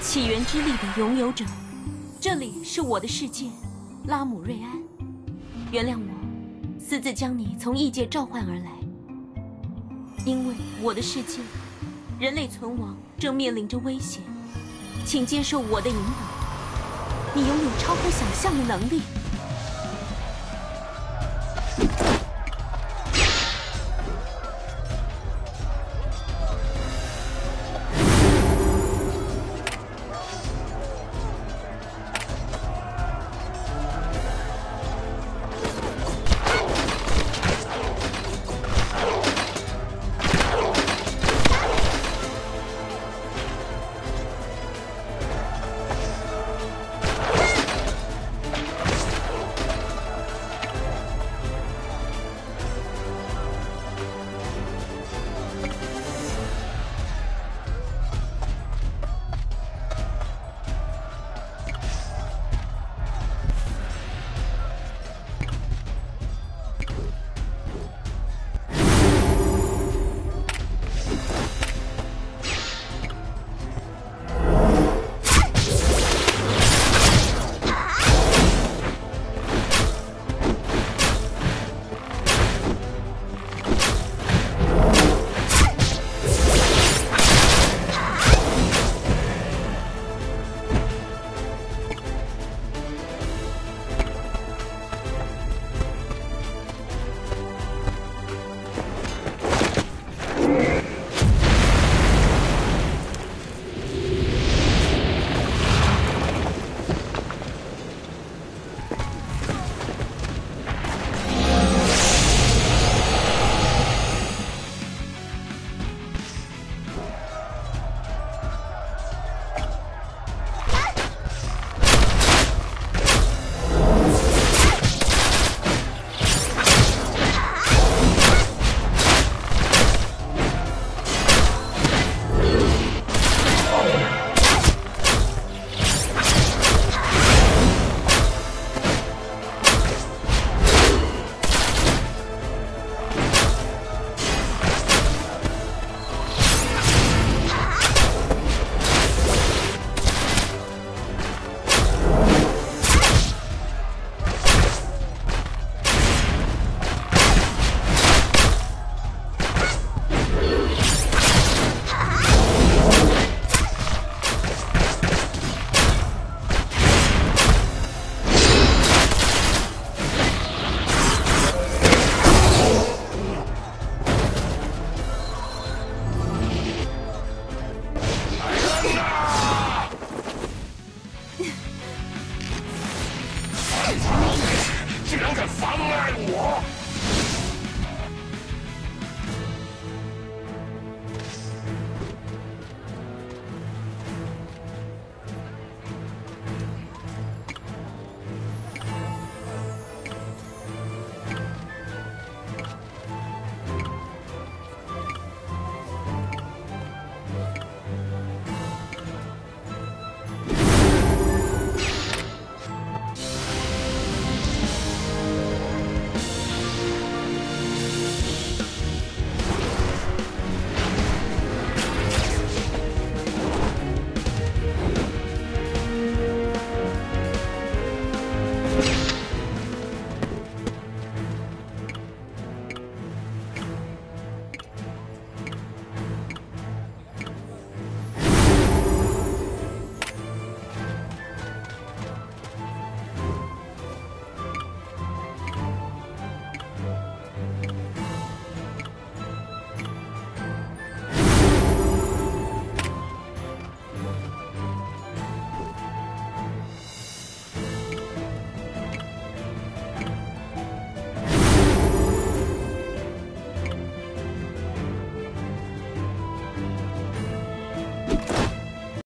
起源之力的拥有者这里是我的世界拉姆瑞安。原谅我私自将你从异界召唤而来。因为我的世界人类存亡正面临着威胁请接受我的引导。你拥有超乎想象的能力。竟然敢妨碍我。